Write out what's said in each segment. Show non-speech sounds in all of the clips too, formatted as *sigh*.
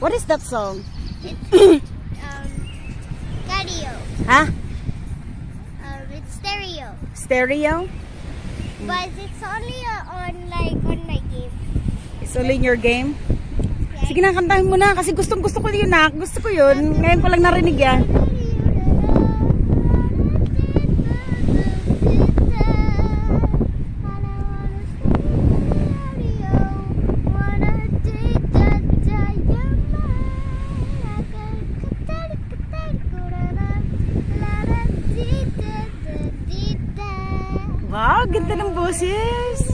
What is that song? It's um, cardio. Ha? Um, it's stereo. Stereo? But it's only uh, on like on my game. It's only in your game? Yeah. Sige na, kantahin mo na kasi gustong gusto ko yun na. Gusto ko yun. Ngayon ko lang narinig yan. Wow, ganda ng boses.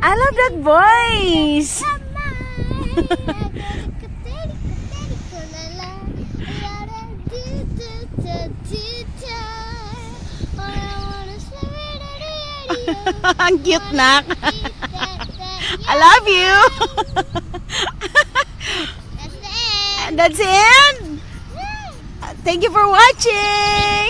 I love that voice. *laughs* Ang cute nak. *laughs* I love you. *laughs* That's end. That's it. Thank you for. Watching.